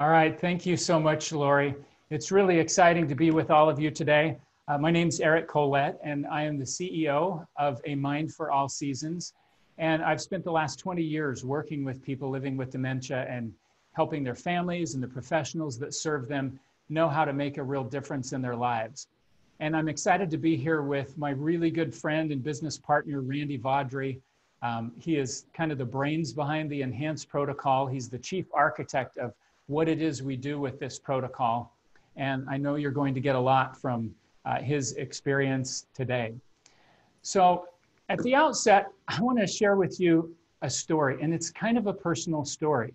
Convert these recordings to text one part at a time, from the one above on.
All right, thank you so much, Lori. It's really exciting to be with all of you today. Uh, my name is Eric Colette, and I am the CEO of A Mind for All Seasons. And I've spent the last 20 years working with people living with dementia and helping their families and the professionals that serve them know how to make a real difference in their lives. And I'm excited to be here with my really good friend and business partner, Randy Vaudry. Um, he is kind of the brains behind the Enhance protocol. He's the chief architect of what it is we do with this protocol. And I know you're going to get a lot from uh, his experience today. So at the outset, I want to share with you a story, and it's kind of a personal story.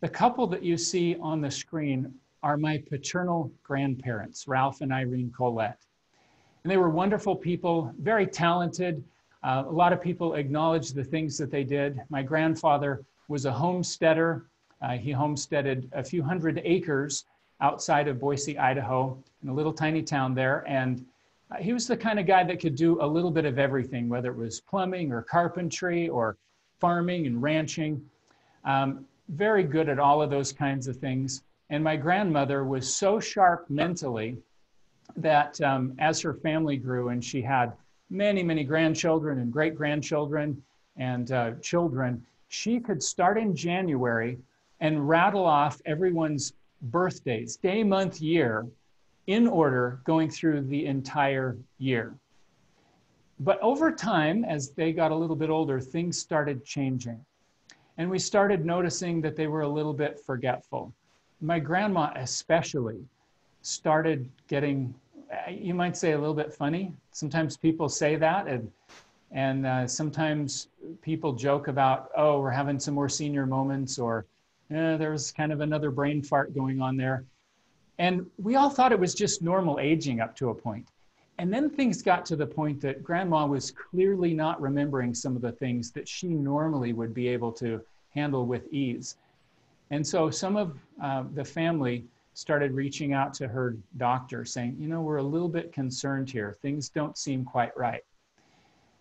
The couple that you see on the screen are my paternal grandparents, Ralph and Irene Colette. And they were wonderful people, very talented. Uh, a lot of people acknowledge the things that they did. My grandfather was a homesteader. Uh, he homesteaded a few hundred acres outside of Boise, Idaho, in a little tiny town there. And uh, he was the kind of guy that could do a little bit of everything, whether it was plumbing or carpentry or farming and ranching. Um, very good at all of those kinds of things. And my grandmother was so sharp mentally that um, as her family grew and she had many, many grandchildren and great grandchildren and uh, children, she could start in January and rattle off everyone's birthdays, day, month, year, in order going through the entire year. But over time, as they got a little bit older, things started changing. And we started noticing that they were a little bit forgetful my grandma especially started getting you might say a little bit funny sometimes people say that and and uh, sometimes people joke about oh we're having some more senior moments or eh, was kind of another brain fart going on there and we all thought it was just normal aging up to a point and then things got to the point that grandma was clearly not remembering some of the things that she normally would be able to handle with ease and so some of uh, the family started reaching out to her doctor saying, you know, we're a little bit concerned here. Things don't seem quite right.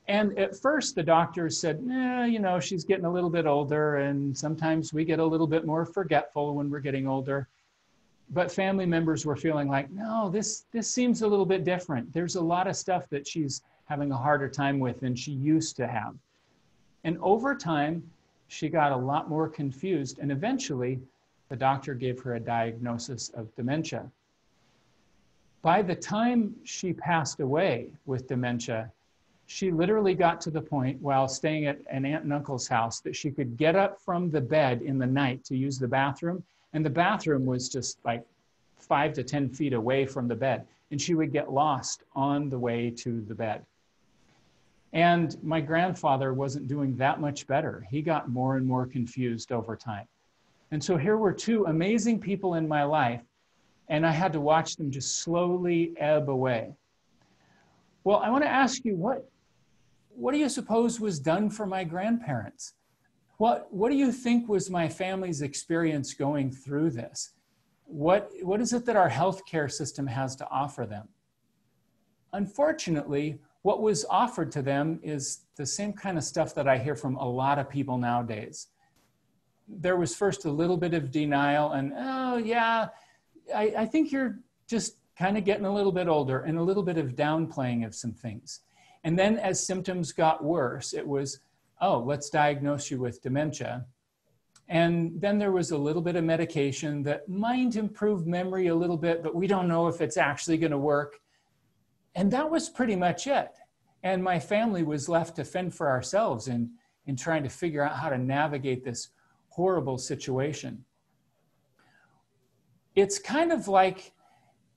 And at first, the doctors said, you know, she's getting a little bit older, and sometimes we get a little bit more forgetful when we're getting older. But family members were feeling like, no, this, this seems a little bit different. There's a lot of stuff that she's having a harder time with than she used to have. And over time, she got a lot more confused, and eventually the doctor gave her a diagnosis of dementia. By the time she passed away with dementia, she literally got to the point while staying at an aunt and uncle's house that she could get up from the bed in the night to use the bathroom, and the bathroom was just like five to 10 feet away from the bed, and she would get lost on the way to the bed. And my grandfather wasn't doing that much better. He got more and more confused over time. And so here were two amazing people in my life, and I had to watch them just slowly ebb away. Well, I want to ask you what, what do you suppose was done for my grandparents? What, what do you think was my family's experience going through this? What, what is it that our healthcare system has to offer them? Unfortunately, what was offered to them is the same kind of stuff that I hear from a lot of people nowadays. There was first a little bit of denial and, oh, yeah, I, I think you're just kind of getting a little bit older and a little bit of downplaying of some things. And then as symptoms got worse, it was, oh, let's diagnose you with dementia. And then there was a little bit of medication that might improve memory a little bit, but we don't know if it's actually going to work. And that was pretty much it. And my family was left to fend for ourselves in, in trying to figure out how to navigate this horrible situation. It's kind of like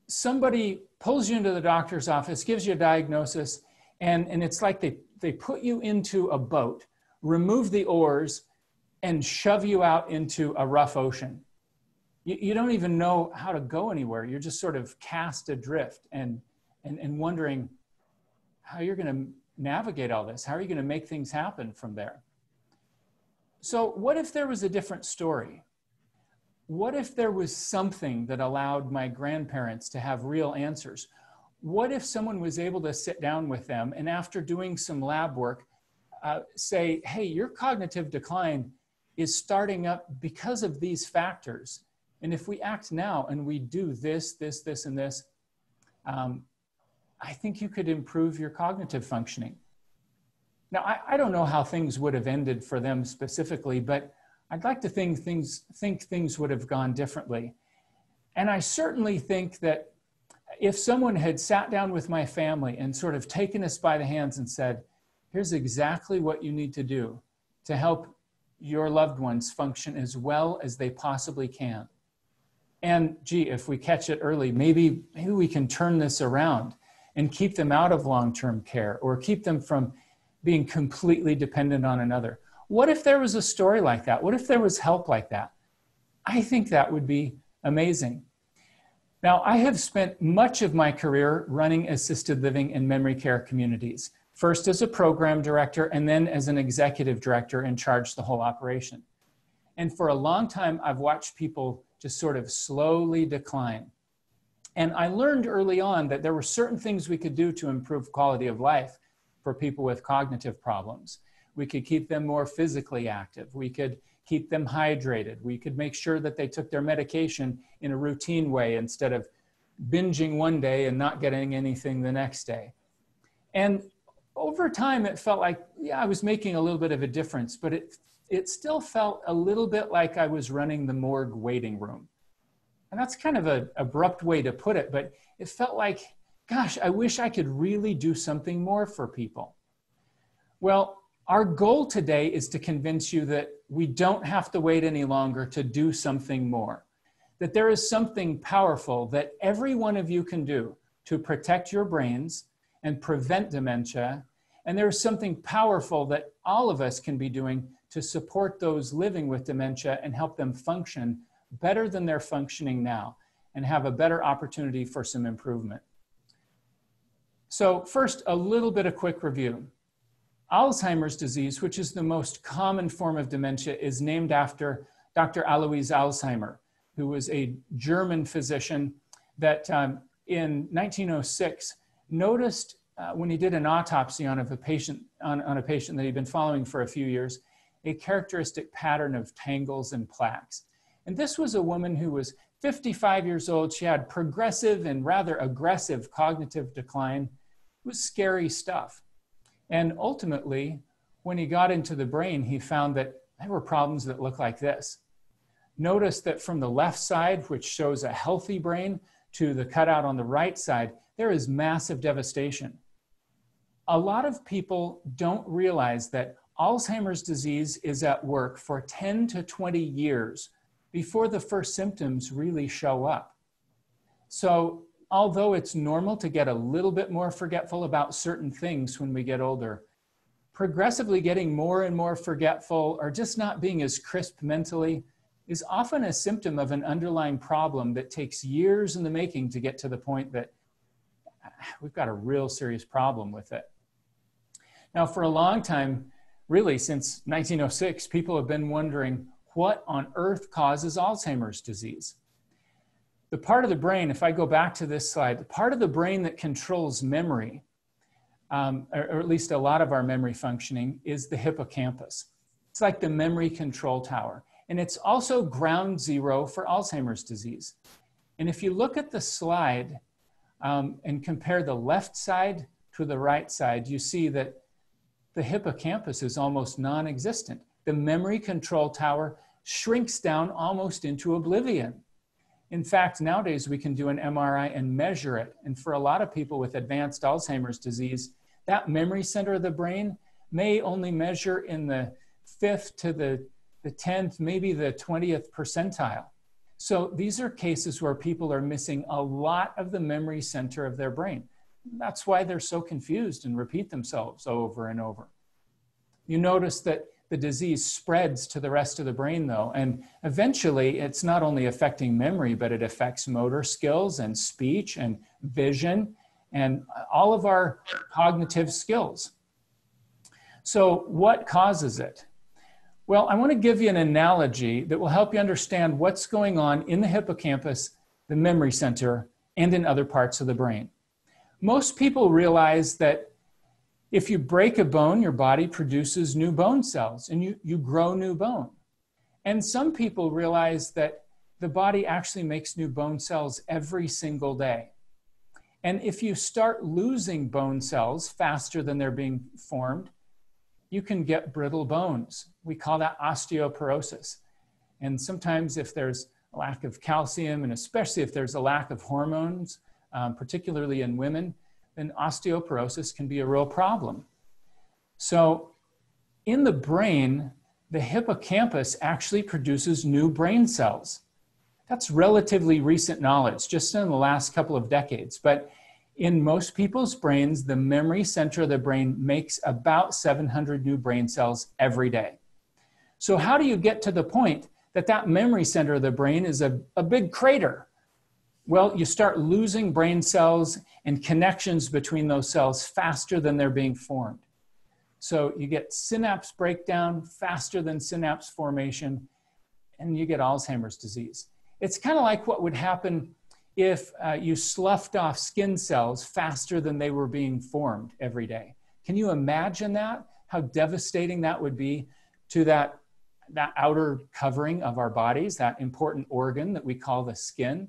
somebody pulls you into the doctor's office, gives you a diagnosis, and, and it's like they, they put you into a boat, remove the oars, and shove you out into a rough ocean. You, you don't even know how to go anywhere. You're just sort of cast adrift. And and, and wondering how you're going to navigate all this. How are you going to make things happen from there? So, what if there was a different story? What if there was something that allowed my grandparents to have real answers? What if someone was able to sit down with them and, after doing some lab work, uh, say, hey, your cognitive decline is starting up because of these factors. And if we act now and we do this, this, this, and this, um, I think you could improve your cognitive functioning. Now, I, I don't know how things would have ended for them specifically, but I'd like to think things, think things would have gone differently. And I certainly think that if someone had sat down with my family and sort of taken us by the hands and said, here's exactly what you need to do to help your loved ones function as well as they possibly can. And gee, if we catch it early, maybe, maybe we can turn this around and keep them out of long term care or keep them from being completely dependent on another. What if there was a story like that? What if there was help like that? I think that would be amazing. Now, I have spent much of my career running assisted living and memory care communities, first as a program director and then as an executive director in charge of the whole operation. And for a long time, I've watched people just sort of slowly decline. And I learned early on that there were certain things we could do to improve quality of life for people with cognitive problems. We could keep them more physically active. We could keep them hydrated. We could make sure that they took their medication in a routine way instead of binging one day and not getting anything the next day. And over time, it felt like, yeah, I was making a little bit of a difference, but it, it still felt a little bit like I was running the morgue waiting room. And that's kind of an abrupt way to put it, but it felt like, gosh, I wish I could really do something more for people. Well, our goal today is to convince you that we don't have to wait any longer to do something more. That there is something powerful that every one of you can do to protect your brains and prevent dementia. And there is something powerful that all of us can be doing to support those living with dementia and help them function better than they're functioning now and have a better opportunity for some improvement. So, first, a little bit of quick review. Alzheimer's disease, which is the most common form of dementia, is named after Dr. Alois Alzheimer, who was a German physician that um, in 1906 noticed uh, when he did an autopsy on a patient on, on a patient that he'd been following for a few years a characteristic pattern of tangles and plaques. And this was a woman who was 55 years old. She had progressive and rather aggressive cognitive decline. It was scary stuff. And ultimately, when he got into the brain, he found that there were problems that looked like this. Notice that from the left side, which shows a healthy brain, to the cutout on the right side, there is massive devastation. A lot of people don't realize that Alzheimer's disease is at work for 10 to 20 years before the first symptoms really show up. So although it's normal to get a little bit more forgetful about certain things when we get older, progressively getting more and more forgetful or just not being as crisp mentally is often a symptom of an underlying problem that takes years in the making to get to the point that ah, we've got a real serious problem with it. Now, for a long time, really since 1906, people have been wondering what on earth causes Alzheimer's disease? The part of the brain, if I go back to this slide, the part of the brain that controls memory, um, or, or, at least a lot of our memory functioning, is the hippocampus. It's like the memory control tower. And it's also ground zero for Alzheimer's disease. And if you look at the slide um, and compare the left side to the right side, you see that the hippocampus is almost non existent. The memory control tower shrinks down almost into oblivion. In fact, nowadays we can do an MRI and measure it. And for a lot of people with advanced Alzheimer's disease, that memory center of the brain may only measure in the fifth to the, the 10th, maybe the 20th percentile. So these are cases where people are missing a lot of the memory center of their brain. That's why they're so confused and repeat themselves over and over. You notice that the disease spreads to the rest of the brain, though. And eventually, it's not only affecting memory, but it affects motor skills and speech and vision and all of our cognitive skills. So, what causes it? Well, I want to give you an analogy that will help you understand what's going on in the hippocampus, the memory center, and in other parts of the brain. Most people realize that if you break a bone, your body produces new bone cells and you, you grow new bone. And some people realize that the body actually makes new bone cells every single day. And if you start losing bone cells faster than they're being formed, you can get brittle bones. We call that osteoporosis. And sometimes, if there's a lack of calcium, and especially if there's a lack of hormones, um, particularly in women, then osteoporosis can be a real problem. So, in the brain, the hippocampus actually produces new brain cells. That's relatively recent knowledge, just in the last couple of decades. But in most people's brains, the memory center of the brain makes about 700 new brain cells every day. So, how do you get to the point that that memory center of the brain is a, a big crater? Well, you start losing brain cells and connections between those cells faster than they're being formed. So, you get synapse breakdown faster than synapse formation, and you get Alzheimer's disease. It's kind of like what would happen if uh, you sloughed off skin cells faster than they were being formed every day. Can you imagine that? How devastating that would be to that, that outer covering of our bodies, that important organ that we call the skin?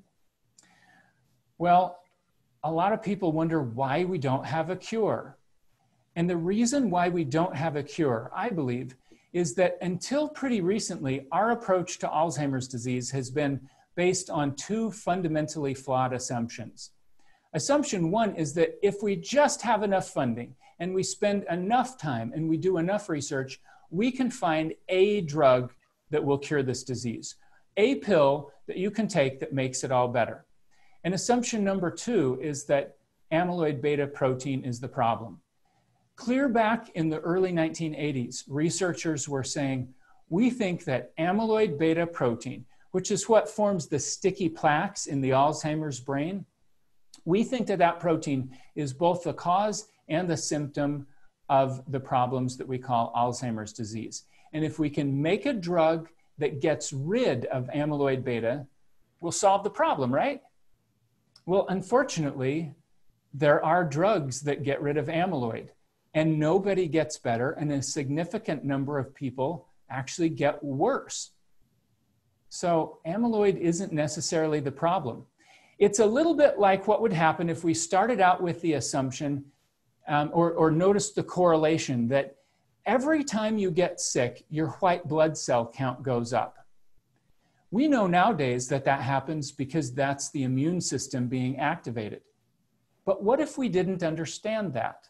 Well, a lot of people wonder why we don't have a cure. And the reason why we don't have a cure, I believe, is that until pretty recently, our approach to Alzheimer's disease has been based on two fundamentally flawed assumptions. Assumption one is that if we just have enough funding and we spend enough time and we do enough research, we can find a drug that will cure this disease, a pill that you can take that makes it all better. And assumption number two is that amyloid beta protein is the problem. Clear back in the early 1980s, researchers were saying, we think that amyloid beta protein, which is what forms the sticky plaques in the Alzheimer's brain, we think that that protein is both the cause and the symptom of the problems that we call Alzheimer's disease. And if we can make a drug that gets rid of amyloid beta, we'll solve the problem, right? Well, unfortunately, there are drugs that get rid of amyloid, and nobody gets better, and a significant number of people actually get worse. So amyloid isn't necessarily the problem. It's a little bit like what would happen if we started out with the assumption um, or, or noticed the correlation that every time you get sick, your white blood cell count goes up. We know nowadays that that happens because that's the immune system being activated. But what if we didn't understand that?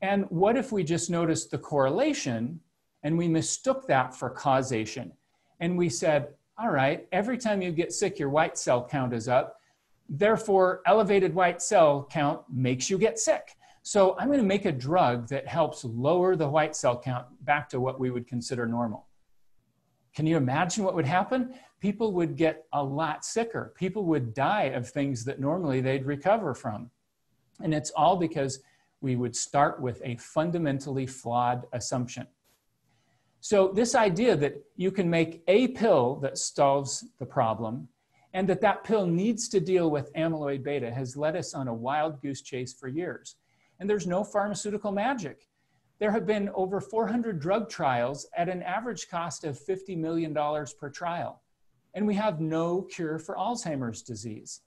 And what if we just noticed the correlation and we mistook that for causation? And we said, all right, every time you get sick, your white cell count is up. Therefore, elevated white cell count makes you get sick. So I'm going to make a drug that helps lower the white cell count back to what we would consider normal. Can you imagine what would happen? People would get a lot sicker. People would die of things that normally they'd recover from. And it's all because we would start with a fundamentally flawed assumption. So this idea that you can make a pill that solves the problem and that that pill needs to deal with amyloid beta has led us on a wild goose chase for years. And there's no pharmaceutical magic. There have been over 400 drug trials at an average cost of $50 million per trial. And we have no cure for Alzheimer's disease.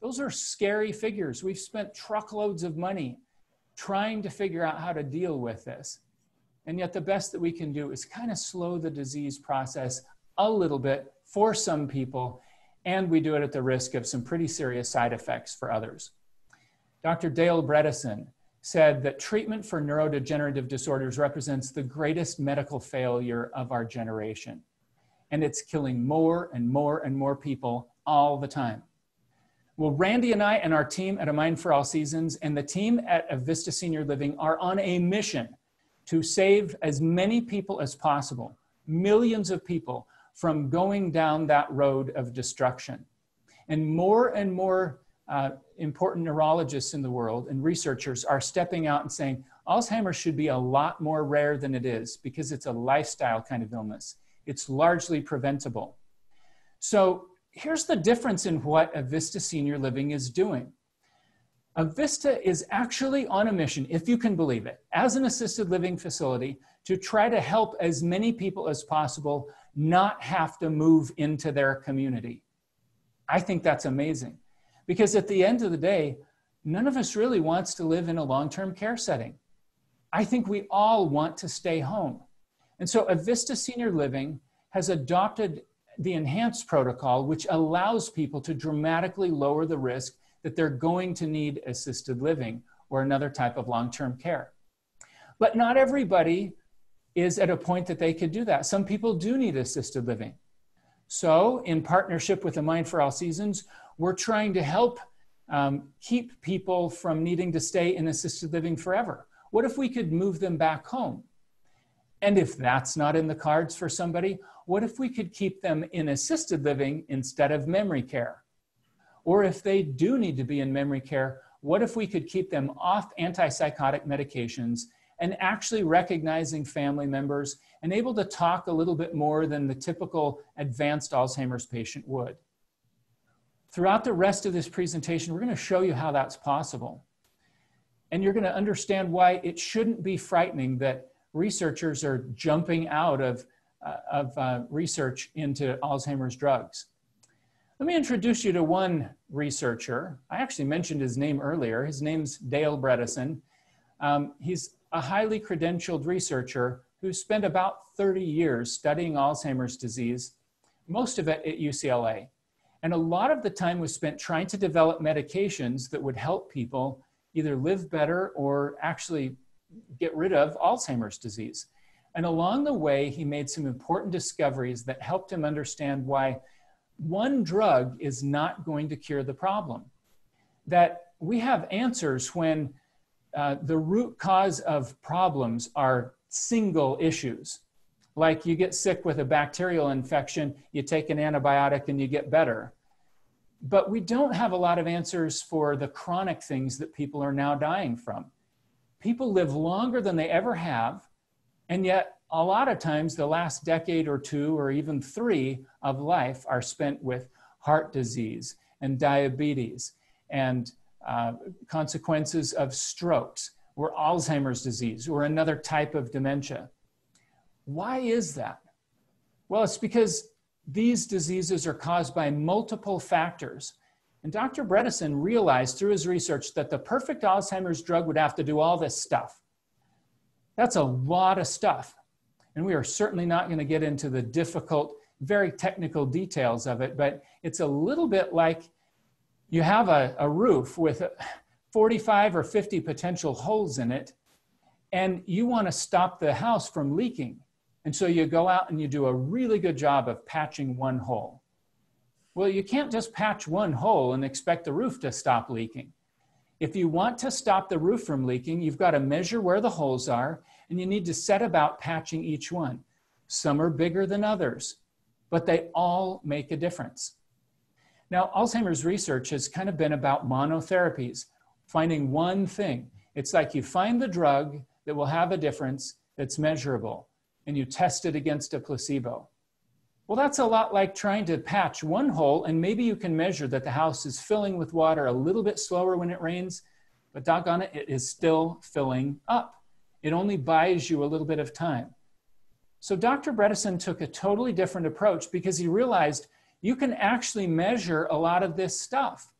Those are scary figures. We've spent truckloads of money trying to figure out how to deal with this. And yet, the best that we can do is kind of slow the disease process a little bit for some people, and we do it at the risk of some pretty serious side effects for others. Dr. Dale Bredesen said that treatment for neurodegenerative disorders represents the greatest medical failure of our generation. And it's killing more and more and more people all the time. Well, Randy and I and our team at A Mind for All Seasons and the team at Avista Senior Living are on a mission to save as many people as possible, millions of people, from going down that road of destruction. And more and more uh, important neurologists in the world and researchers are stepping out and saying Alzheimer's should be a lot more rare than it is because it's a lifestyle kind of illness. It's largely preventable. So here's the difference in what Avista Senior Living is doing. Avista is actually on a mission, if you can believe it, as an assisted living facility to try to help as many people as possible not have to move into their community. I think that's amazing because at the end of the day, none of us really wants to live in a long term care setting. I think we all want to stay home. And so Avista Senior Living has adopted the Enhance protocol, which allows people to dramatically lower the risk that they're going to need assisted living or another type of long term care. But not everybody is at a point that they could do that. Some people do need assisted living. So, in partnership with the Mind for All Seasons, we're trying to help um, keep people from needing to stay in assisted living forever. What if we could move them back home? And if that's not in the cards for somebody, what if we could keep them in assisted living instead of memory care? Or if they do need to be in memory care, what if we could keep them off antipsychotic medications and actually recognizing family members and able to talk a little bit more than the typical advanced Alzheimer's patient would? Throughout the rest of this presentation, we're going to show you how that's possible. And you're going to understand why it shouldn't be frightening that researchers are jumping out of, uh, of uh, research into Alzheimer's drugs. Let me introduce you to one researcher. I actually mentioned his name earlier. His name's Dale Bredesen. Um, he's a highly credentialed researcher who spent about 30 years studying Alzheimer's disease, most of it at UCLA. And a lot of the time was spent trying to develop medications that would help people either live better or actually get rid of Alzheimer's disease. And along the way, he made some important discoveries that helped him understand why one drug is not going to cure the problem. That we have answers when uh, the root cause of problems are single issues. Like you get sick with a bacterial infection, you take an antibiotic and you get better. But we don't have a lot of answers for the chronic things that people are now dying from. People live longer than they ever have, and yet a lot of times the last decade or two or even three of life are spent with heart disease and diabetes and uh, consequences of strokes or Alzheimer's disease or another type of dementia. Why is that? Well, it's because these diseases are caused by multiple factors. And Dr. Bredesen realized through his research that the perfect Alzheimer's drug would have to do all this stuff. That's a lot of stuff. And we are certainly not going to get into the difficult, very technical details of it, but it's a little bit like you have a, a roof with 45 or 50 potential holes in it, and you want to stop the house from leaking. And so you go out and you do a really good job of patching one hole. Well, you can't just patch one hole and expect the roof to stop leaking. If you want to stop the roof from leaking, you've got to measure where the holes are and you need to set about patching each one. Some are bigger than others, but they all make a difference. Now, Alzheimer's research has kind of been about monotherapies, finding one thing. It's like you find the drug that will have a difference that's measurable and you test it against a placebo. Well, that's a lot like trying to patch one hole, and maybe you can measure that the house is filling with water a little bit slower when it rains, but doggone it, it is still filling up. It only buys you a little bit of time. So Dr. Bredesen took a totally different approach because he realized you can actually measure a lot of this stuff.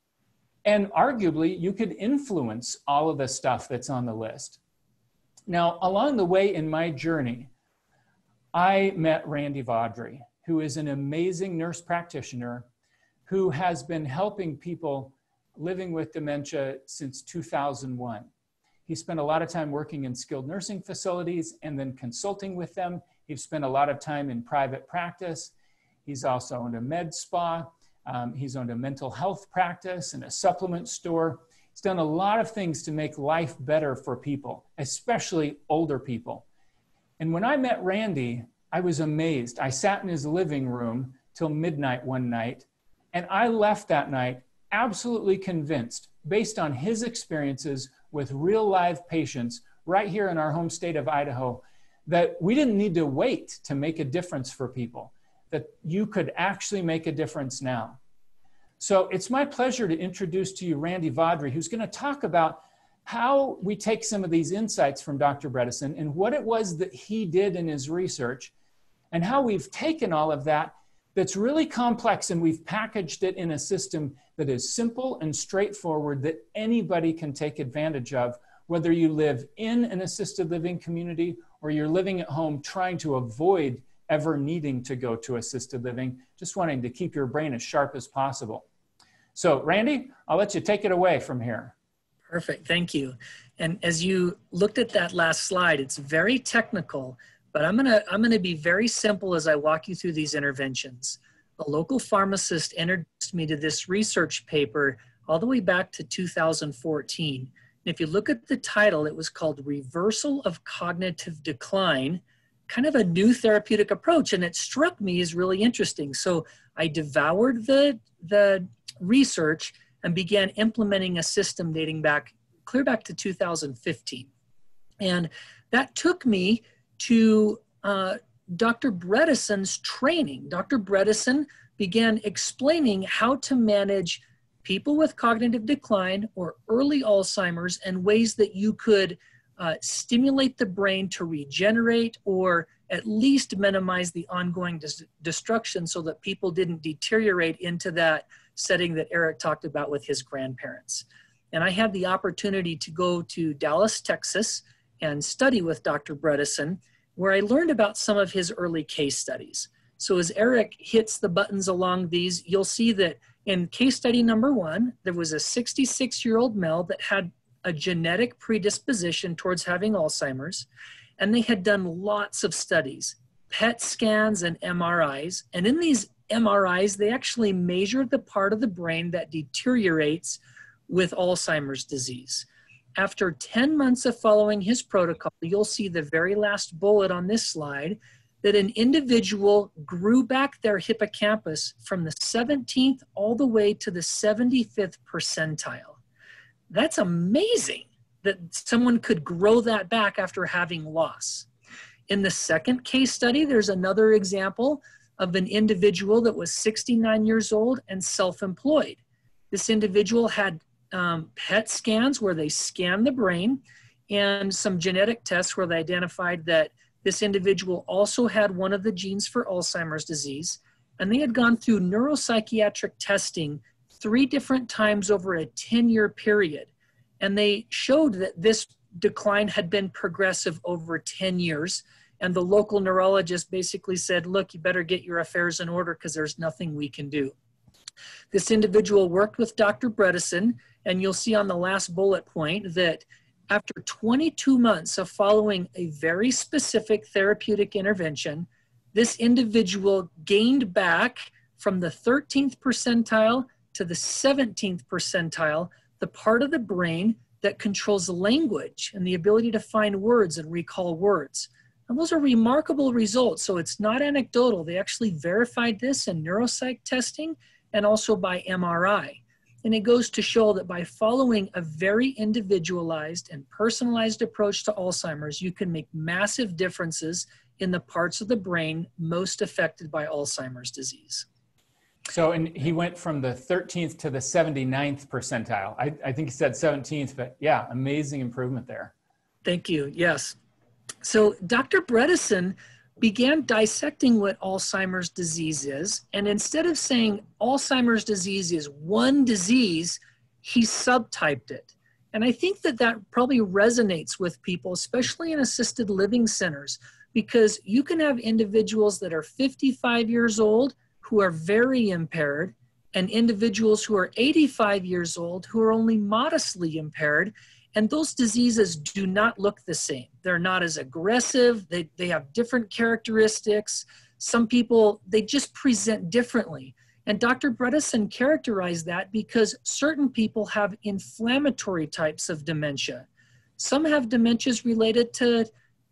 And arguably, you could influence all of the stuff that's on the list. Now, along the way in my journey, I met Randy Vaudry, who is an amazing nurse practitioner who has been helping people living with dementia since 2001. He spent a lot of time working in skilled nursing facilities and then consulting with them. He's spent a lot of time in private practice. He's also owned a med spa. Um, he's owned a mental health practice and a supplement store. He's done a lot of things to make life better for people, especially older people. And when I met Randy, I was amazed. I sat in his living room till midnight one night, and I left that night absolutely convinced, based on his experiences with real live patients right here in our home state of Idaho, that we didn't need to wait to make a difference for people, that you could actually make a difference now. So it's my pleasure to introduce to you Randy Vaudry, who's going to talk about how we take some of these insights from Dr. Bredesen and what it was that he did in his research, and how we've taken all of that that's really complex and we've packaged it in a system that is simple and straightforward that anybody can take advantage of, whether you live in an assisted living community or you're living at home trying to avoid ever needing to go to assisted living, just wanting to keep your brain as sharp as possible. So, Randy, I'll let you take it away from here. Perfect, thank you. And as you looked at that last slide, it's very technical, but I'm gonna, I'm gonna be very simple as I walk you through these interventions. A local pharmacist introduced me to this research paper all the way back to 2014. And if you look at the title, it was called Reversal of Cognitive Decline, kind of a new therapeutic approach. And it struck me as really interesting. So I devoured the, the research and began implementing a system dating back clear back to 2015. And that took me to uh, Dr. Bredesen's training. Dr. Bredesen began explaining how to manage people with cognitive decline or early Alzheimer's and ways that you could uh, stimulate the brain to regenerate or at least minimize the ongoing dis- destruction so that people didn't deteriorate into that setting that Eric talked about with his grandparents. And I had the opportunity to go to Dallas, Texas, and study with Dr. Bredesen where I learned about some of his early case studies. So as Eric hits the buttons along these, you'll see that in case study number one, there was a 66 year old male that had a genetic predisposition towards having Alzheimer's, and they had done lots of studies, PET scans and MRIs. And in these MRIs, they actually measured the part of the brain that deteriorates with Alzheimer's disease. After 10 months of following his protocol, you'll see the very last bullet on this slide that an individual grew back their hippocampus from the 17th all the way to the 75th percentile. That's amazing that someone could grow that back after having loss. In the second case study, there's another example of an individual that was 69 years old and self employed. This individual had um, PET scans where they scanned the brain and some genetic tests where they identified that this individual also had one of the genes for Alzheimer's disease. And they had gone through neuropsychiatric testing three different times over a 10 year period. And they showed that this decline had been progressive over 10 years. And the local neurologist basically said, Look, you better get your affairs in order because there's nothing we can do. This individual worked with Dr. Bredesen and you'll see on the last bullet point that after 22 months of following a very specific therapeutic intervention, this individual gained back from the 13th percentile to the 17th percentile the part of the brain that controls language and the ability to find words and recall words. And those are remarkable results. So it's not anecdotal. They actually verified this in neuropsych testing and also by MRI. And it goes to show that by following a very individualized and personalized approach to Alzheimer's, you can make massive differences in the parts of the brain most affected by Alzheimer's disease. So, and he went from the 13th to the 79th percentile. I, I think he said 17th, but yeah, amazing improvement there. Thank you. Yes. So, Dr. Bredesen began dissecting what Alzheimer's disease is. And instead of saying Alzheimer's disease is one disease, he subtyped it. And I think that that probably resonates with people, especially in assisted living centers, because you can have individuals that are 55 years old who are very impaired, and individuals who are 85 years old who are only modestly impaired. And those diseases do not look the same. They're not as aggressive, they, they have different characteristics. Some people, they just present differently. And Dr. Bredesen characterized that because certain people have inflammatory types of dementia. Some have dementias related to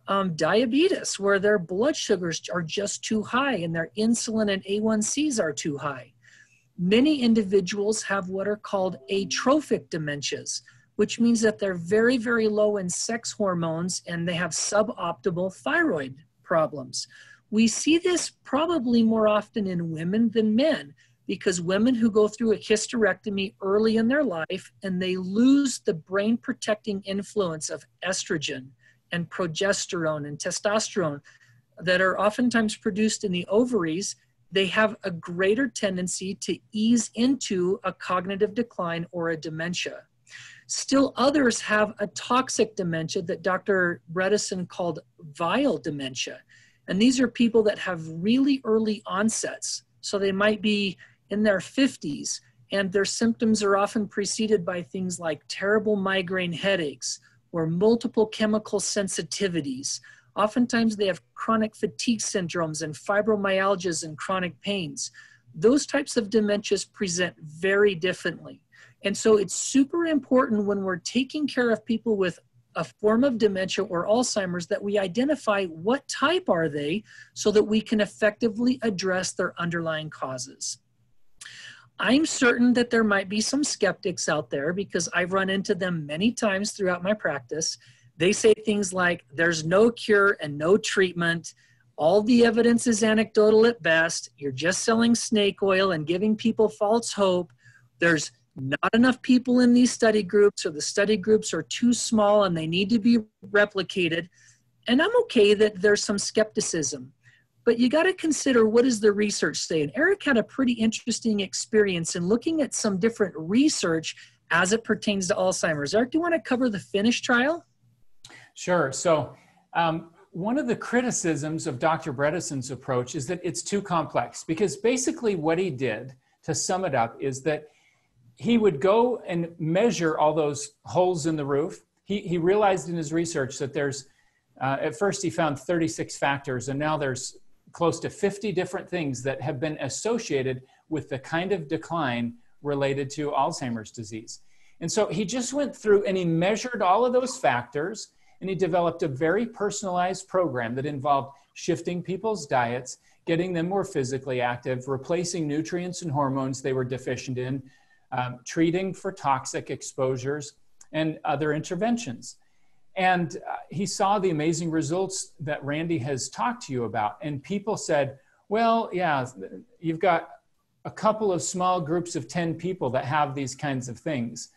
um, diabetes, where their blood sugars are just too high and their insulin and A1Cs are too high. Many individuals have what are called atrophic dementias, which means that they're very, very low in sex hormones and they have suboptimal thyroid problems. We see this probably more often in women than men because women who go through a hysterectomy early in their life and they lose the brain protecting influence of estrogen and progesterone and testosterone, that are oftentimes produced in the ovaries, they have a greater tendency to ease into a cognitive decline or a dementia. Still others have a toxic dementia that Dr. Bredesen called vile dementia. And these are people that have really early onsets. So they might be in their 50s, and their symptoms are often preceded by things like terrible migraine headaches or multiple chemical sensitivities. Oftentimes they have chronic fatigue syndromes and fibromyalgias and chronic pains. Those types of dementias present very differently. And so it's super important when we're taking care of people with a form of dementia or Alzheimer's that we identify what type are they so that we can effectively address their underlying causes. I'm certain that there might be some skeptics out there because I've run into them many times throughout my practice. They say things like, there's no cure and no treatment. All the evidence is anecdotal at best. You're just selling snake oil and giving people false hope. There's not enough people in these study groups, or the study groups are too small and they need to be replicated. And I'm okay that there's some skepticism, but you got to consider what does the research say. And Eric had a pretty interesting experience in looking at some different research as it pertains to Alzheimer's. Eric, do you want to cover the FINISH trial? Sure. So, um, one of the criticisms of Dr. Bredesen's approach is that it's too complex because basically what he did, to sum it up, is that he would go and measure all those holes in the roof. He, he realized in his research that there's, uh, at first he found 36 factors, and now there's close to 50 different things that have been associated with the kind of decline related to Alzheimer's disease. And so he just went through and he measured all of those factors and he developed a very personalized program that involved shifting people's diets, getting them more physically active, replacing nutrients and hormones they were deficient in, um, treating for toxic exposures, and other interventions. And uh, he saw the amazing results that Randy has talked to you about. And people said, well, yeah, you've got a couple of small groups of 10 people that have these kinds of things.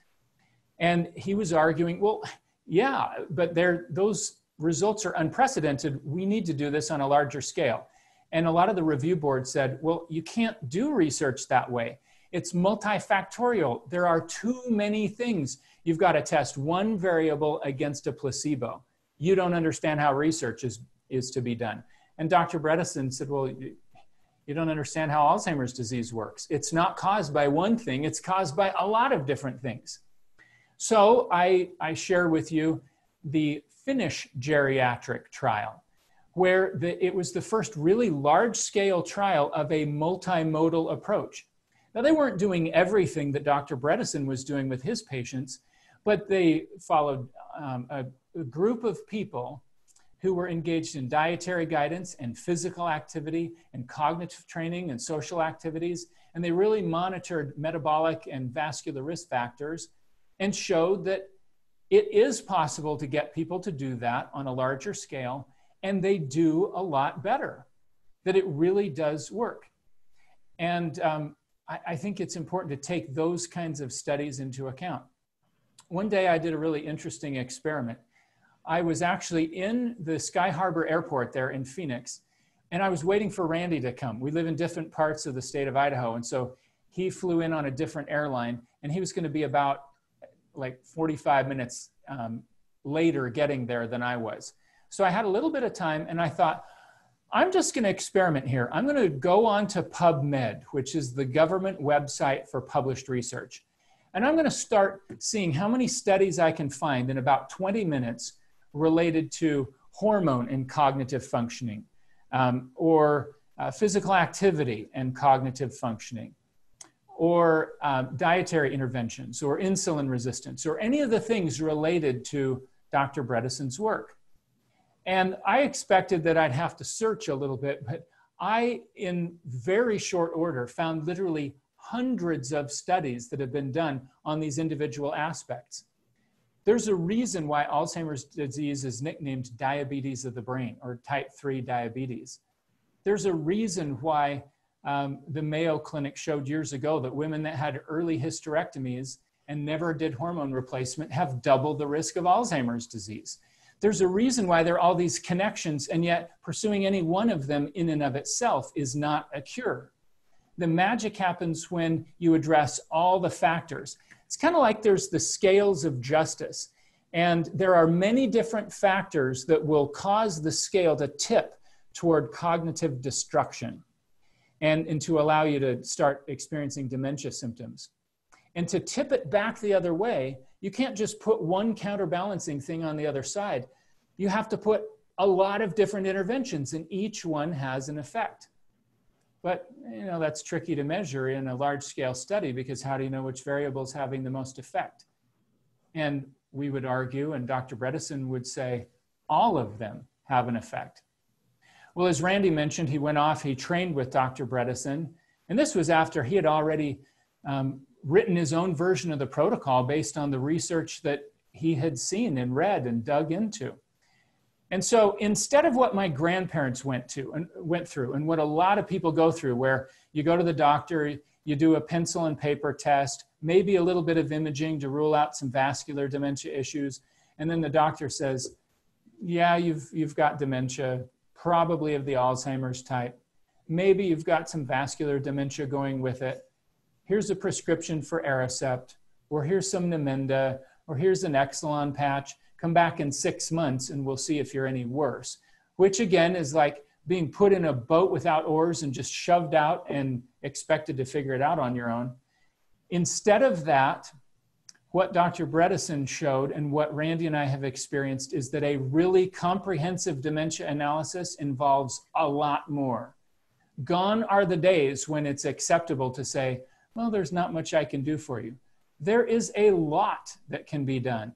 And he was arguing, well, yeah, but those results are unprecedented. We need to do this on a larger scale. And a lot of the review board said, well, you can't do research that way. It's multifactorial. There are too many things. You've got to test one variable against a placebo. You don't understand how research is, is to be done. And Dr. Bredesen said, well, you don't understand how Alzheimer's disease works. It's not caused by one thing, it's caused by a lot of different things. So I, I share with you the Finnish geriatric trial, where the, it was the first really large scale trial of a multimodal approach. Now, they weren't doing everything that Dr. Bredesen was doing with his patients, but they followed um, a, a group of people who were engaged in dietary guidance and physical activity and cognitive training and social activities. And they really monitored metabolic and vascular risk factors and showed that it is possible to get people to do that on a larger scale, and they do a lot better, that it really does work. And um, I, I think it's important to take those kinds of studies into account. One day I did a really interesting experiment. I was actually in the Sky Harbor Airport there in Phoenix, and I was waiting for Randy to come. We live in different parts of the state of Idaho, and so he flew in on a different airline, and he was going to be about like 45 minutes um, later getting there than I was. So I had a little bit of time, and I thought, I'm just going to experiment here. I'm going to go on to PubMed, which is the government website for published research. And I'm going to start seeing how many studies I can find in about 20 minutes related to hormone and cognitive functioning, um, or uh, physical activity and cognitive functioning, or um, dietary interventions, or insulin resistance, or any of the things related to Dr. Bredesen's work. And I expected that I'd have to search a little bit, but I, in very short order, found literally hundreds of studies that have been done on these individual aspects. There's a reason why Alzheimer's disease is nicknamed diabetes of the brain or type 3 diabetes. There's a reason why um, the Mayo Clinic showed years ago that women that had early hysterectomies and never did hormone replacement have double the risk of Alzheimer's disease. There's a reason why there are all these connections, and yet pursuing any one of them in and of itself is not a cure. The magic happens when you address all the factors. It's kind of like there's the scales of justice, and there are many different factors that will cause the scale to tip toward cognitive destruction and, and to allow you to start experiencing dementia symptoms. And to tip it back the other way, you can't just put one counterbalancing thing on the other side. You have to put a lot of different interventions, and each one has an effect. But you know that's tricky to measure in a large scale study because how do you know which variable is having the most effect? And we would argue, and Dr. Bredesen would say, all of them have an effect. Well, as Randy mentioned, he went off, he trained with Dr. Bredesen, and this was after he had already um, written his own version of the protocol based on the research that he had seen and read and dug into. And so instead of what my grandparents went to and went through and what a lot of people go through where you go to the doctor, you do a pencil and paper test, maybe a little bit of imaging to rule out some vascular dementia issues, and then the doctor says, "Yeah, you've you've got dementia, probably of the Alzheimer's type. Maybe you've got some vascular dementia going with it here's a prescription for Aricept, or here's some Namenda, or here's an Exelon patch. Come back in six months and we'll see if you're any worse. Which again is like being put in a boat without oars and just shoved out and expected to figure it out on your own. Instead of that, what Dr. Bredesen showed and what Randy and I have experienced is that a really comprehensive dementia analysis involves a lot more. Gone are the days when it's acceptable to say, well, there's not much I can do for you. There is a lot that can be done.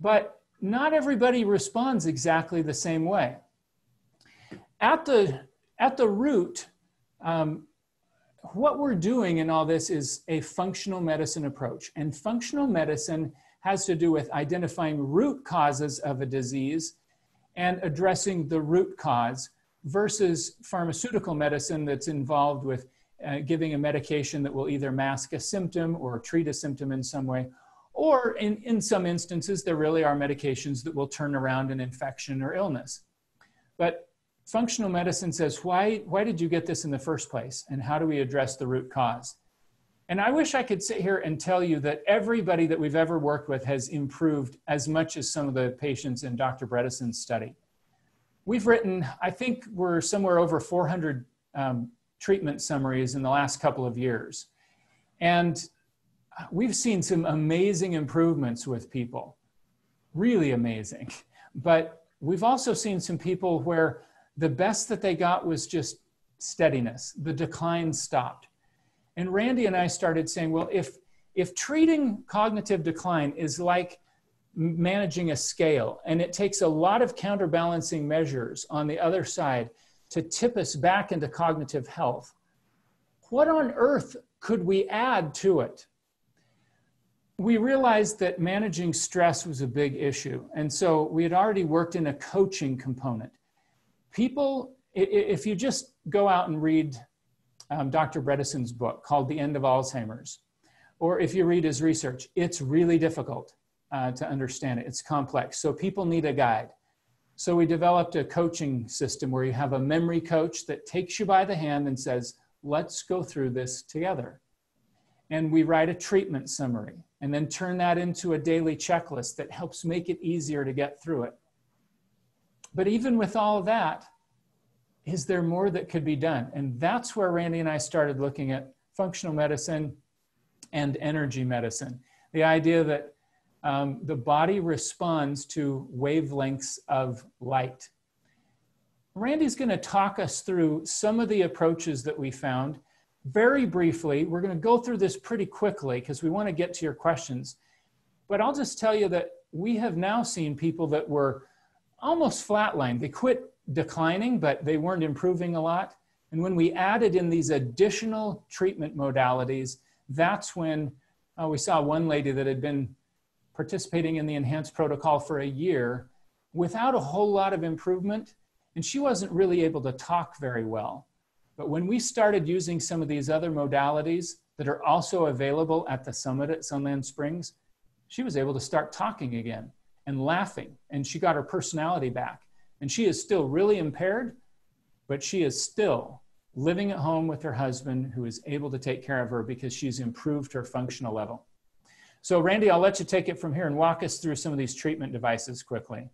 But not everybody responds exactly the same way. At the, at the root, um, what we're doing in all this is a functional medicine approach. And functional medicine has to do with identifying root causes of a disease and addressing the root cause versus pharmaceutical medicine that's involved with uh, giving a medication that will either mask a symptom or treat a symptom in some way. Or in, in some instances, there really are medications that will turn around an infection or illness. But functional medicine says, why, why did you get this in the first place? And how do we address the root cause? And I wish I could sit here and tell you that everybody that we've ever worked with has improved as much as some of the patients in Dr. Bredesen's study. We've written, I think we're somewhere over 400 um, treatment summaries in the last couple of years. And we've seen some amazing improvements with people, really amazing. But we've also seen some people where the best that they got was just steadiness. The decline stopped. And Randy and I started saying, well, if, if treating cognitive decline is like managing a scale and it takes a lot of counterbalancing measures on the other side to tip us back into cognitive health. What on earth could we add to it? We realized that managing stress was a big issue. And so we had already worked in a coaching component. People, if you just go out and read um, Dr. Bredesen's book called The End of Alzheimer's, or if you read his research, it's really difficult uh, to understand it. It's complex. So people need a guide. So we developed a coaching system where you have a memory coach that takes you by the hand and says, let's go through this together. And we write a treatment summary and then turn that into a daily checklist that helps make it easier to get through it. But even with all that, is there more that could be done? And that's where Randy and I started looking at functional medicine and energy medicine. The idea that um, the body responds to wavelengths of light. Randy's going to talk us through some of the approaches that we found. Very briefly, we're going to go through this pretty quickly because we want to get to your questions. But I'll just tell you that we have now seen people that were almost flatlined. They quit declining, but they weren't improving a lot. And when we added in these additional treatment modalities, that's when uh, we saw one lady that had been participating in the enhanced protocol for a year without a whole lot of improvement. And she wasn't really able to talk very well. But when we started using some of these other modalities that are also available at the summit at Sunland Springs, she was able to start talking again. and laughing. And she got her personality back. And she is still really impaired, but she is still living at home with her husband who is able to take care of her because she's improved her functional level. So, Randy, I'll let you take it from here and walk us through some of these treatment devices quickly.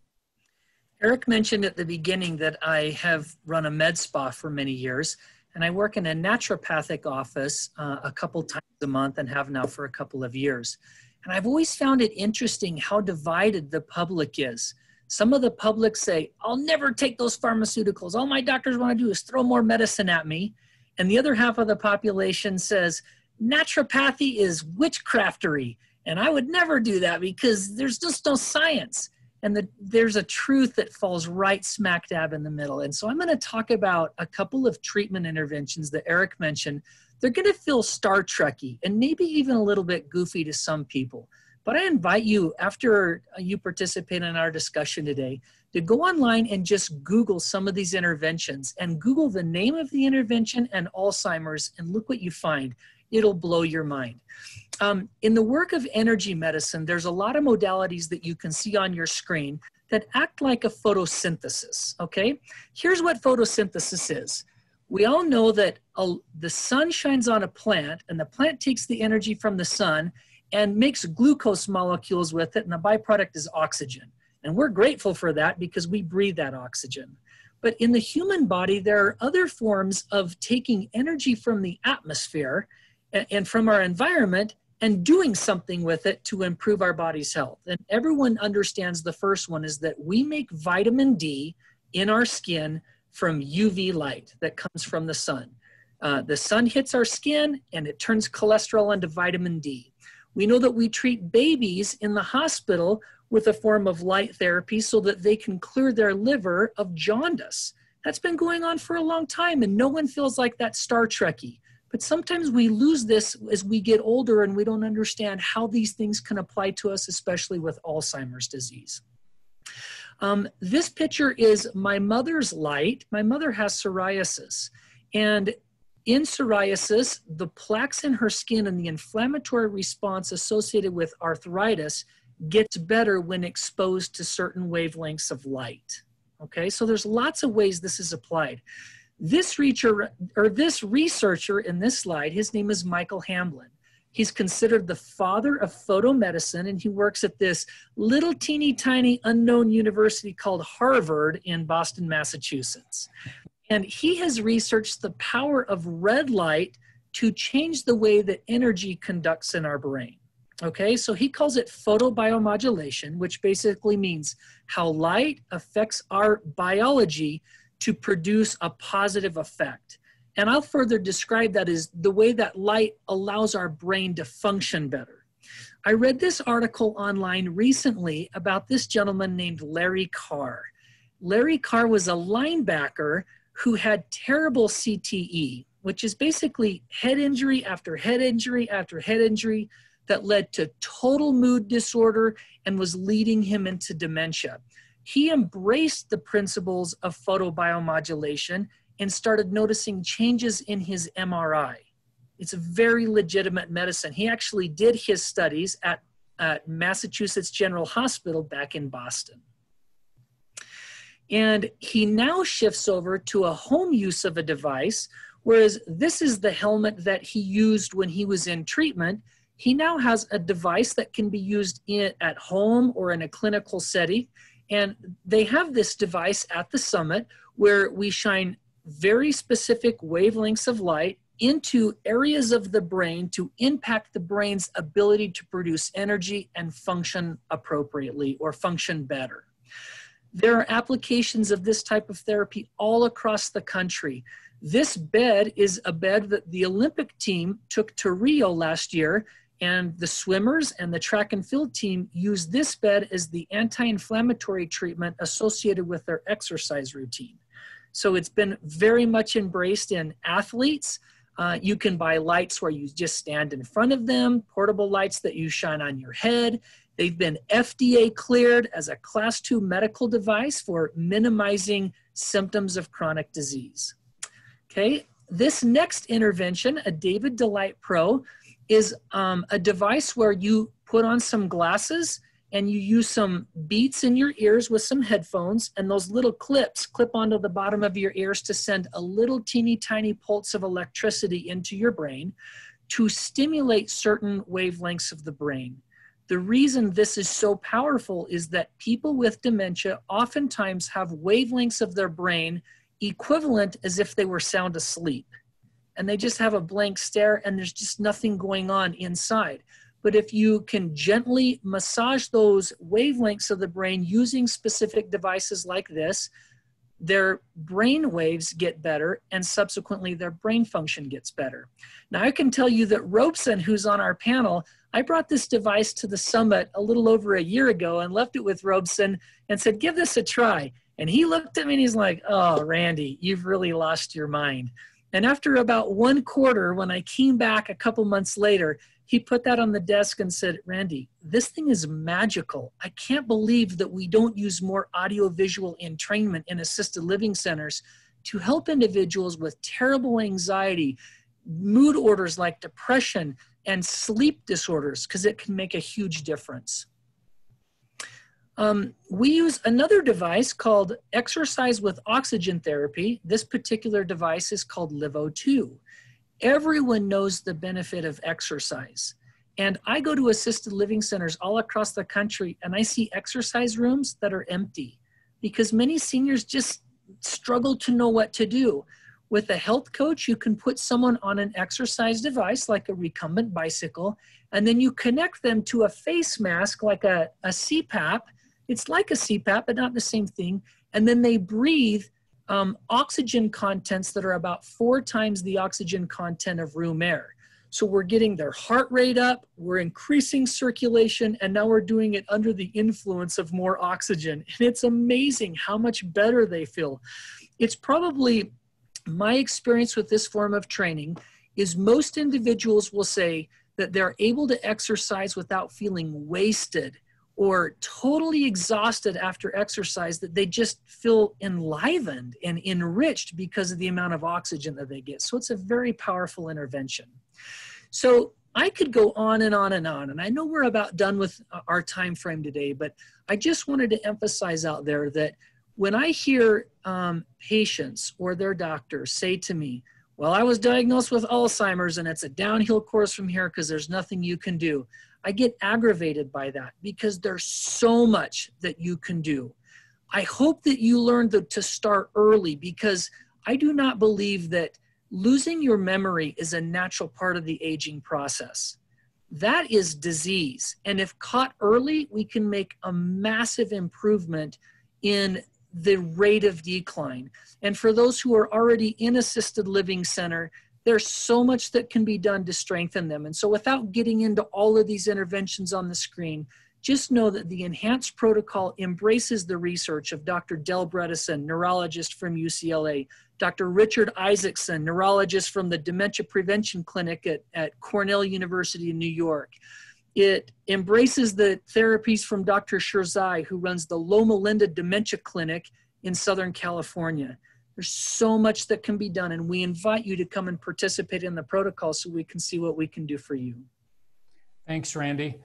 Eric mentioned at the beginning that I have run a med spa for many years, and I work in a naturopathic office uh, a couple times a month and have now for a couple of years. And I've always found it interesting how divided the public is. Some of the public say, I'll never take those pharmaceuticals. All my doctors want to do is throw more medicine at me. And the other half of the population says, naturopathy is witchcraftery. And I would never do that because there's just no science. And the, there's a truth that falls right smack dab in the middle. And so I'm going to talk about a couple of treatment interventions that Eric mentioned. They're going to feel Star Trekky and maybe even a little bit goofy to some people. But I invite you, after you participate in our discussion today, to go online and just Google some of these interventions and Google the name of the intervention and Alzheimer's and look what you find. It'll blow your mind. Um, in the work of energy medicine, there's a lot of modalities that you can see on your screen that act like a photosynthesis, okay? Here's what photosynthesis is. We all know that a, the sun shines on a plant and the plant takes the energy from the sun and makes glucose molecules with it, and the byproduct is oxygen. And we're grateful for that because we breathe that oxygen. But in the human body, there are other forms of taking energy from the atmosphere and from our environment and doing something with it to improve our body's health. And everyone understands the first one is that we make vitamin D in our skin from UV light that comes from the sun. Uh, the sun hits our skin and it turns cholesterol into vitamin D. We know that we treat babies in the hospital with a form of light therapy so that they can clear their liver of jaundice. That's been going on for a long time, and no one feels like that Star Trekky. But sometimes we lose this as we get older and we don't understand how these things can apply to us, especially with Alzheimer's disease. Um, this picture is my mother's light. My mother has psoriasis. And in psoriasis, the plaques in her skin and the inflammatory response associated with arthritis gets better when exposed to certain wavelengths of light. Okay, so there's lots of ways this is applied. This reacher, or this researcher in this slide, his name is Michael Hamblin. He's considered the father of photomedicine, and he works at this little teeny tiny unknown university called Harvard in Boston, Massachusetts. And he has researched the power of red light to change the way that energy conducts in our brain. Okay, so he calls it photobiomodulation, which basically means how light affects our biology to produce a positive effect. And I'll further describe that as the way that light allows our brain to function better. I read this article online recently about this gentleman named Larry Carr. Larry Carr was a linebacker who had terrible CTE, which is basically head injury after head injury after head injury that led to total mood disorder and was leading him into dementia. He embraced the principles of photobiomodulation and started noticing changes in his MRI. It's a very legitimate medicine. He actually did his studies at, Massachusetts General Hospital back in Boston. And he now shifts over to a home use of a device, whereas this is the helmet that he used when he was in treatment. He now has a device that can be used in, at home or in a clinical setting. And they have this device at the summit where we shine very specific wavelengths of light into areas of the brain to impact the brain's ability to produce energy and function appropriately or function better. There are applications of this type of therapy all across the country. This bed is a bed that the Olympic team took to Rio last year, and the swimmers and the track and field team use this bed as the anti inflammatory treatment associated with their exercise routine. So it's been very much embraced in athletes. Uh, you can buy lights where you just stand in front of them, portable lights that you shine on your head. They've been FDA cleared as a class two medical device for minimizing symptoms of chronic disease. Okay, this next intervention, a David Delight Pro, is um, a device where you put on some glasses and you use some beats in your ears with some headphones and those little clips clip onto the bottom of your ears to send a little teeny tiny pulse of electricity into your brain to stimulate certain wavelengths of the brain. The reason this is so powerful is that people with dementia oftentimes have wavelengths of their brain equivalent as if they were sound asleep. And they just have a blank stare and there's just nothing going on inside. But if you can gently massage those wavelengths of the brain using specific devices like this, their brain waves get better and subsequently their brain function gets better. Now, I can tell you that Robeson, who's on our panel, I brought this device to the summit a little over a year ago and left it with Robeson and said, Give this a try. And he looked at me and he's like, Oh, Randy, you've really lost your mind. And after about one quarter, when I came back a couple months later, he put that on the desk and said, Randy, this thing is magical. I can't believe that we don't use more audiovisual entrainment in assisted living centers to help individuals with terrible anxiety, mood orders like depression, and sleep disorders, because it can make a huge difference. Um, we use another device called exercise with oxygen therapy. This particular device is called LiveO2 everyone knows the benefit of exercise. And I go to assisted living centers all across the country and I see exercise rooms that are empty because many seniors just struggle to know what to do. With a health coach, you can put someone on an exercise device like a recumbent bicycle, and then you connect them to a face mask like a, a CPAP. It's like a CPAP, but not the same thing. And then they breathe um, oxygen contents that are about four times the oxygen content of room air. So we're getting their heart rate up, we're increasing circulation, and now we're doing it under the influence of more oxygen. And it's amazing how much better they feel. It's probably my experience with this form of training is most individuals will say that they're able to exercise without feeling wasted or totally exhausted after exercise that they just feel enlivened and enriched because of the amount of oxygen that they get. So it's a very powerful intervention. So I could go on and on and on, and I know we're about done with our time frame today, but I just wanted to emphasize out there that when I hear um, patients or their doctors say to me, well, I was diagnosed with Alzheimer's and it's a downhill course from here because there's nothing you can do. I get aggravated by that because there's so much that you can do. I hope that you learned the, to start early because I do not believe that losing your memory is a natural part of the aging process. That is disease. And if caught early, we can make a massive improvement in the rate of decline. And for those who are already in assisted living center, there's so much that can be done to strengthen them. And so, without getting into all of these interventions on the screen, just know that the enhanced protocol embraces the research of Dr. Dale Bredesen, neurologist from UCLA, Dr. Richard Isaacson, neurologist from the Dementia Prevention Clinic at, at Cornell University in New York. It embraces the therapies from Dr. Sherzai, who runs the Loma Linda Dementia Clinic in Southern California. There's so much that can be done, and we invite you to come and participate in the protocol so we can see what we can do for you. Thanks, Randy.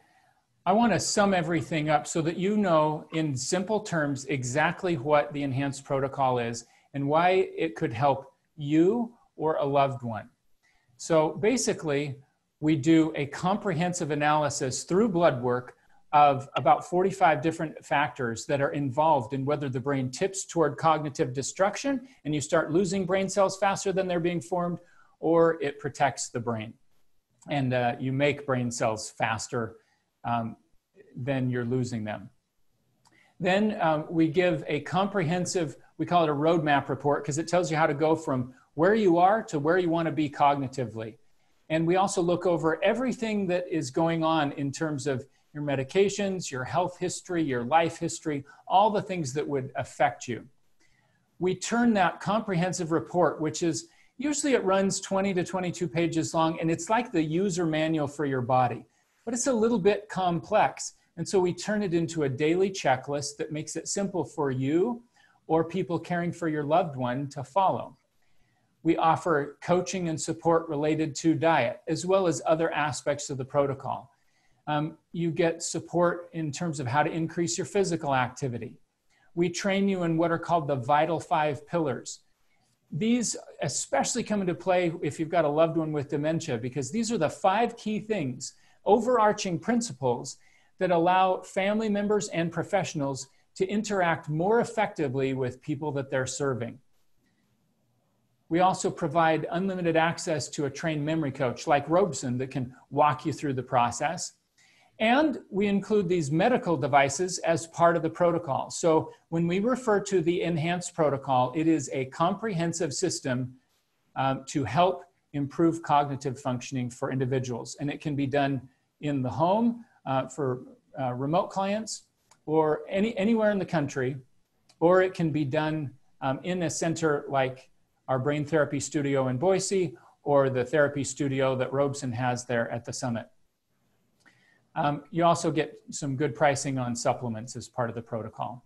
I want to sum everything up so that you know in simple terms exactly what the enhanced protocol is and why it could help you or a loved one. So basically, we do a comprehensive analysis through blood work of about 45 different factors that are involved in whether the brain tips toward cognitive destruction and you start losing brain cells faster than they're being formed, or it protects the brain and uh, you make brain cells faster um, than you're losing them. Then um, we give a comprehensive, we call it a roadmap report because it tells you how to go from where you are to where you want to be cognitively. And we also look over everything that is going on in terms of your medications, your health history, your life history, all the things that would affect you. We turn that comprehensive report, which is usually it runs 20 to 22 pages long, and it's like the user manual for your body, but it's a little bit complex. And so we turn it into a daily checklist that makes it simple for you or people caring for your loved one to follow. We offer coaching and support related to diet, as well as other aspects of the protocol. Um, you get support in terms of how to increase your physical activity. We train you in what are called the vital five pillars. These especially come into play if you've got a loved one with dementia, because these are the five key things, overarching principles that allow family members and professionals to interact more effectively with people that they're serving. We also provide unlimited access to a trained memory coach like Robeson that can walk you through the process. And we include these medical devices as part of the protocol. So when we refer to the enhanced protocol, it is a comprehensive system um, to help improve cognitive functioning for individuals. And it can be done in the home uh, for uh, remote clients or any, anywhere in the country, or it can be done um, in a center like our brain therapy studio in Boise or the therapy studio that Robeson has there at the summit. Um, you also get some good pricing on supplements as part of the protocol.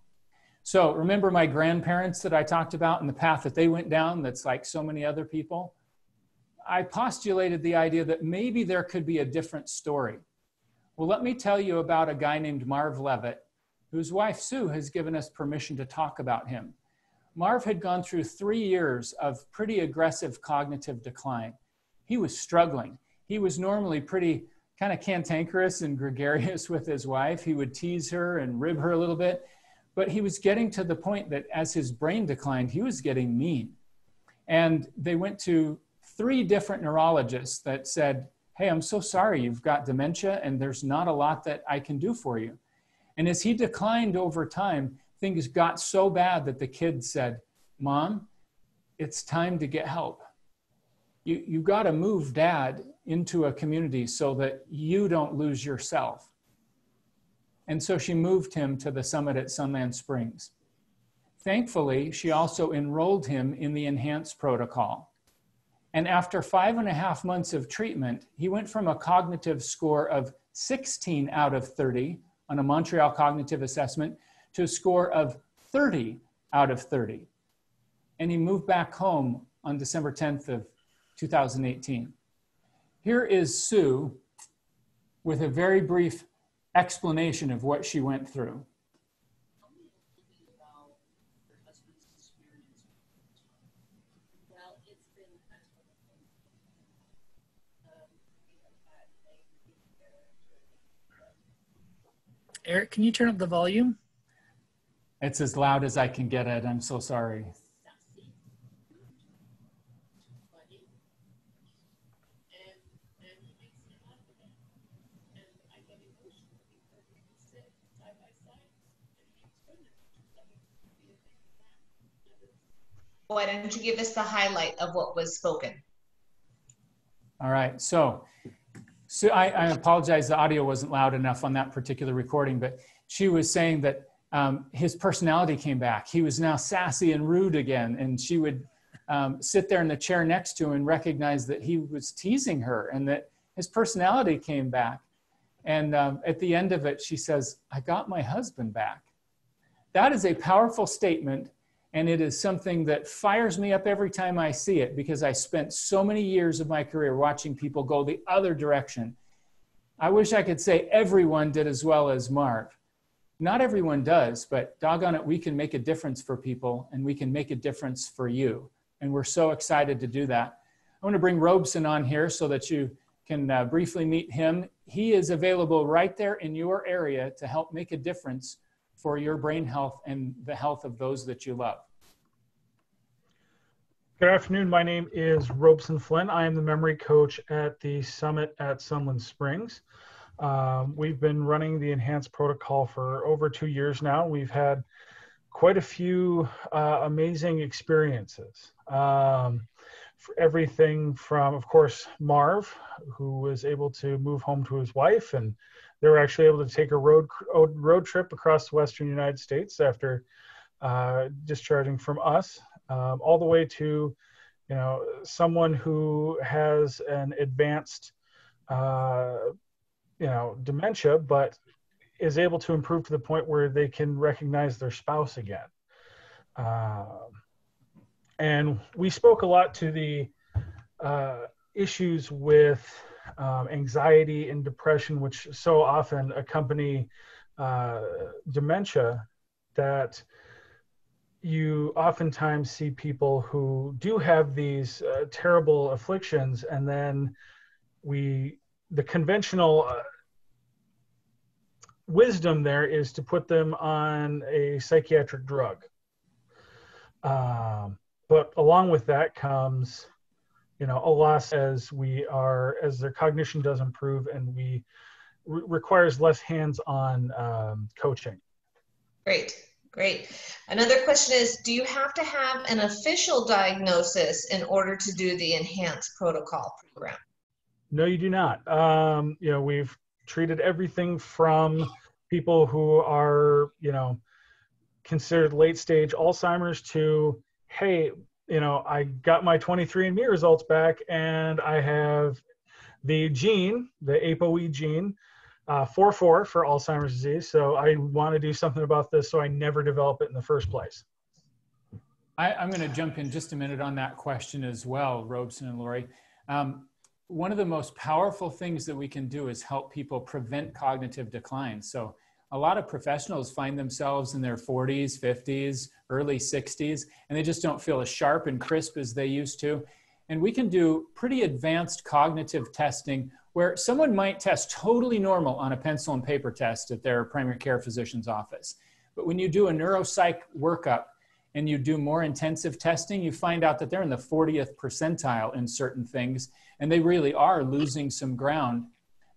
So remember my grandparents that I talked about and the path that they went down that's like so many other people? I postulated the idea that maybe there could be a different story. Well, let me tell you about a guy named Marv Levitt, whose wife Sue has given us permission to talk about him. Marv had gone through three years of pretty aggressive cognitive decline. He was struggling. He was normally pretty kind of cantankerous and gregarious with his wife. He would tease her and rib her a little bit. But he was getting to the point that as his brain declined, he was getting mean. And they went to three different neurologists that said, Hey, I'm so sorry, you've got dementia, and there's not a lot that I can do for you. And as he declined over time, things got so bad that the kid said, Mom, it's time to get help. You, you got to move dad into a community so that you don't lose yourself. And so she moved him to the summit at Sunland Springs. Thankfully, she also enrolled him in the enhanced protocol. And after five and a half months of treatment, he went from a cognitive score of 16 out of 30 on a Montreal cognitive assessment to a score of 30 out of 30. And he moved back home on December 10th of 2018. Here is Sue with a very brief explanation of what she went through. Eric, can you turn up the volume? It's as loud as I can get it. I'm so sorry. Why don't you give us the highlight of what was spoken? All right. So, so I, I apologize. The audio wasn't loud enough on that particular recording, but she was saying that um, his personality came back. He was now sassy and rude again. And she would um, sit there in the chair next to him and recognize that he was teasing her and that his personality came back. And um, at the end of it, she says, I got my husband back. That is a powerful statement. And it is something that fires me up every time I see it because I spent so many years of my career watching people go the other direction. I wish I could say everyone did as well as Marv not everyone does, but doggone it, we can make a difference for people and we can make a difference for you. And we're so excited to do that. I want to bring Robeson on here so that you can uh, briefly meet him. He is available right there in your area to help make a difference for your brain health and the health of those that you love. Good afternoon. My name is Robeson Flynn. I am the memory coach at the summit at Sunland Springs. Um, we've been running the enhanced protocol for over two years now. We've had quite a few uh, amazing experiences. Um, everything from, of course, Marv, who was able to move home to his wife, and they were actually able to take a road road trip across the western United States after uh, discharging from us, um, all the way to, you know, someone who has an advanced uh, you know dementia but is able to improve to the point where they can recognize their spouse again. Um, and we spoke a lot to the uh, issues with um, anxiety and depression, which so often accompany uh, dementia, that you oftentimes see people who do have these uh, terrible afflictions, and then we, the conventional uh, wisdom there is to put them on a psychiatric drug. Um, but along with that comes you know a loss as we are as their cognition does improve and we re- requires less hands-on um, coaching. Great great. Another question is do you have to have an official diagnosis in order to do the enhanced protocol program? No you do not. Um, you know we've treated everything from people who are you know considered late stage alzheimer's to hey you know, I got my 23andMe results back and I have the gene, the ApoE gene, uh, 4 4 for Alzheimer's disease. So I want to do something about this so I never develop it in the first place. I, am going to jump in just a minute on that question as well, Robeson and Lori. Um, one of the most powerful things that we can do is help people prevent cognitive decline. So a lot of professionals find themselves in their 40s, 50s, early 60s, and they just don't feel as sharp and crisp as they used to. And we can do pretty advanced cognitive testing where someone might test totally normal on a pencil and paper test at their primary care physician's office. But when you do a neuropsych workup and you do more intensive testing, you find out that they're in the 40th percentile in certain things, and they really are losing some ground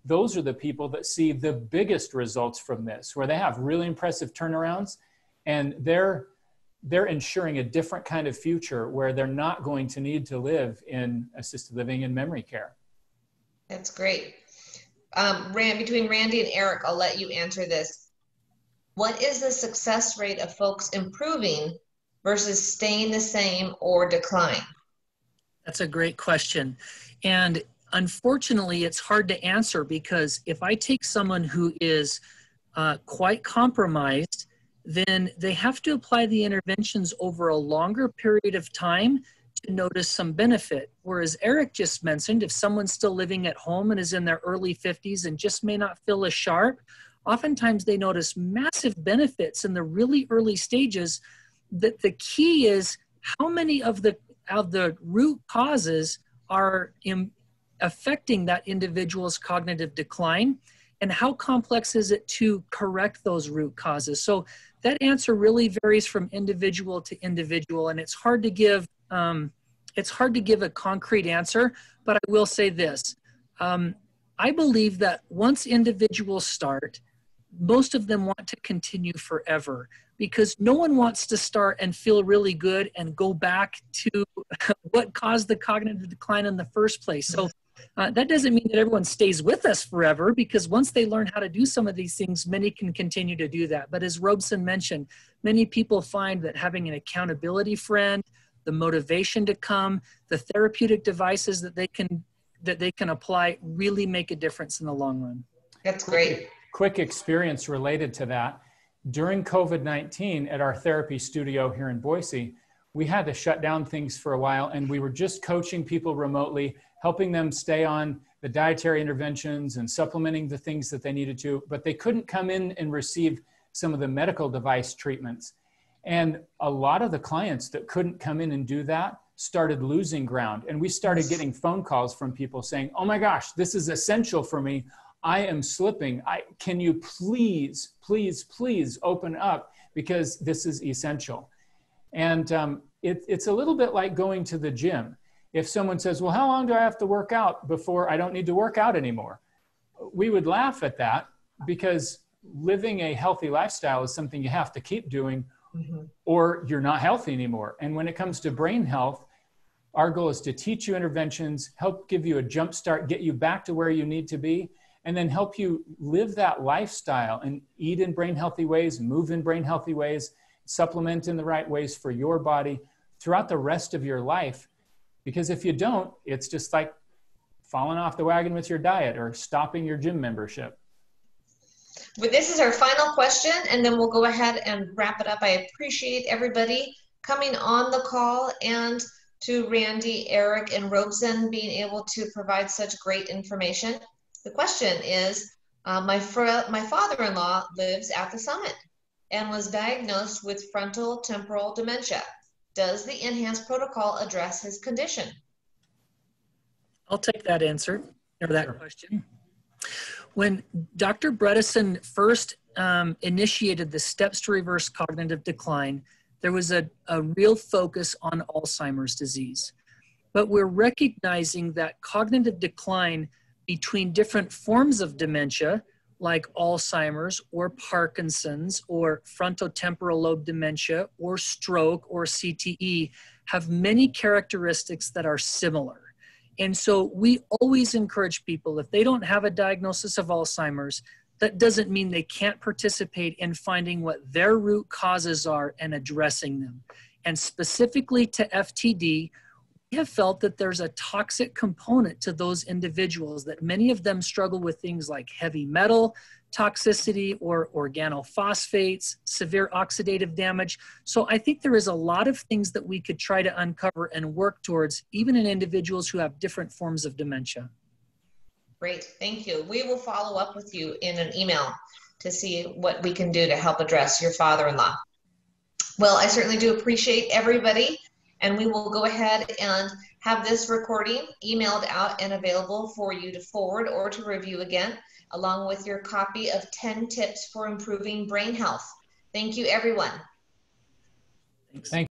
those are the people that see the biggest results from this, where they have really impressive turnarounds and they're they're ensuring a different kind of future where they're not going to need to live in assisted living and memory care. That's great. Um, Rand, between Randy and Eric, I'll let you answer this. What is the success rate of folks improving versus staying the same or decline? That's a great question. And unfortunately, it's hard to answer because if I take someone who is uh, quite compromised, then they have to apply the interventions over a longer period of time to notice some benefit. Whereas Eric just mentioned, if someone's still living at home and is in their early 50s and just may not feel as sharp, oftentimes they notice massive benefits in the really early stages. That the key is how many of the of the root causes are in, affecting that individual's cognitive decline? And how complex is it to correct those root causes? So that answer really varies from individual to individual and it's hard to give um, it's hard to give a concrete answer but i will say this. Um, i believe that once individuals start most of them want to continue forever because no one wants to start and feel really good and go back to what caused the cognitive decline in the first place. So uh, that doesn't mean that everyone stays with us forever because once they learn how to do some of these things, many can continue to do that. But as Robeson mentioned, many people find that having an accountability friend, the motivation to come, the therapeutic devices that they can that they can apply really make a difference in the long run. That's great. Quick experience related to that. During COVID 19 at our therapy studio here in Boise, we had to shut down things for a while and we were just coaching people remotely helping them stay on the dietary interventions and supplementing the things that they needed to, but they couldn't come in and receive some of the medical device treatments. And a lot of the clients that couldn't come in and do that started losing ground. And we started getting phone calls from people saying, Oh my gosh, this is essential for me. I am slipping. I, can you please, please, please open up because this is essential. And um, it, it's a little bit like going to the gym if someone says, Well, how long do I have to work out before I don't need to work out anymore? We would laugh at that because living a healthy lifestyle is something you have to keep doing mm-hmm. or you're not healthy anymore. And when it comes to brain health, our goal is to teach you interventions, help give you a jump start, get you back to where you need to be, and then help you live that lifestyle and eat in brain healthy ways, move in brain healthy ways, supplement in the right ways for your body throughout the rest of your life because if you don't, it's just like falling off the wagon with your diet or stopping your gym membership. But this is our final question, and then we'll go ahead and wrap it up. I appreciate everybody coming on the call and to Randy, Eric, and Robeson being able to provide such great information. The question is, uh, my, my father-in-law lives at the summit and was diagnosed with frontal temporal dementia. Does the enhanced protocol address his condition? I'll take that answer or that question. When Dr. Bredesen first um, initiated the steps to reverse cognitive decline, there was a, a real focus on Alzheimer's disease. But we're recognizing that cognitive decline between different forms of dementia, like Alzheimer's or Parkinson's or frontotemporal lobe dementia or stroke or CTE, have many characteristics that are similar. And so we always encourage people if they don't have a diagnosis of Alzheimer's, that doesn't mean they can't participate in finding what their root causes are and addressing them. And specifically to FTD, have felt that there's a toxic component to those individuals, that many of them struggle with things like heavy metal toxicity or organophosphates, severe oxidative damage. So I think there is a lot of things that we could try to uncover and work towards, even in individuals who have different forms of dementia. Great, thank you. We will follow up with you in an email to see what we can do to help address your father-in-law. Well, I certainly do appreciate everybody, and we will go ahead and have this recording emailed out and available for you to forward or to review again, along with your copy of 10 tips for improving brain health. Thank you, everyone. Thank